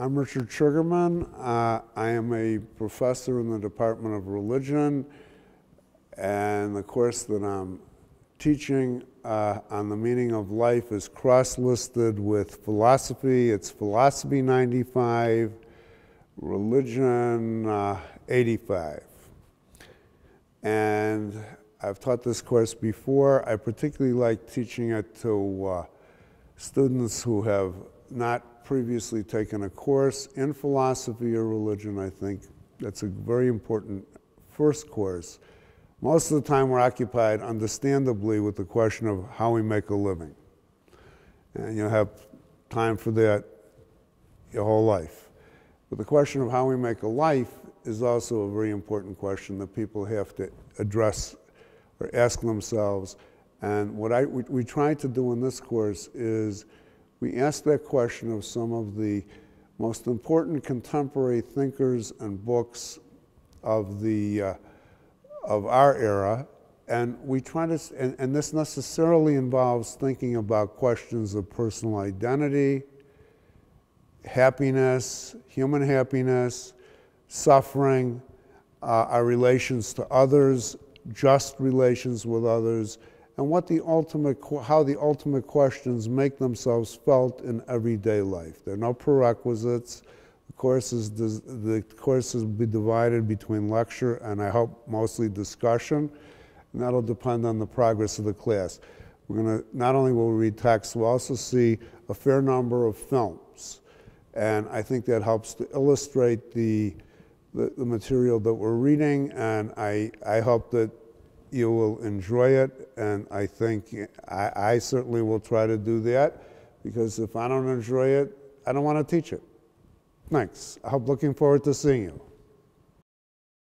I'm Richard Sugarman. Uh, I am a professor in the Department of Religion, and the course that I'm teaching uh, on the meaning of life is cross-listed with philosophy. It's philosophy 95, religion uh, 85. And I've taught this course before. I particularly like teaching it to uh, students who have not previously taken a course in philosophy or religion. I think that's a very important first course. Most of the time we're occupied, understandably, with the question of how we make a living. And you'll have time for that your whole life. But the question of how we make a life is also a very important question that people have to address or ask themselves. And what I, we, we try to do in this course is we ask that question of some of the most important contemporary thinkers and books of, the, uh, of our era. And we try to, and, and this necessarily involves thinking about questions of personal identity, happiness, human happiness, suffering, uh, our relations to others, just relations with others, and what the ultimate, how the ultimate questions make themselves felt in everyday life. There are no prerequisites. The course, is, the course will be divided between lecture and I hope mostly discussion, and that'll depend on the progress of the class. We're going to, not only will we read text, we'll also see a fair number of films. And I think that helps to illustrate the, the, the material that we're reading, and I, I hope that you will enjoy it, and I think I, I certainly will try to do that because if I don't enjoy it, I don't want to teach it. Thanks. I'm looking forward to seeing you.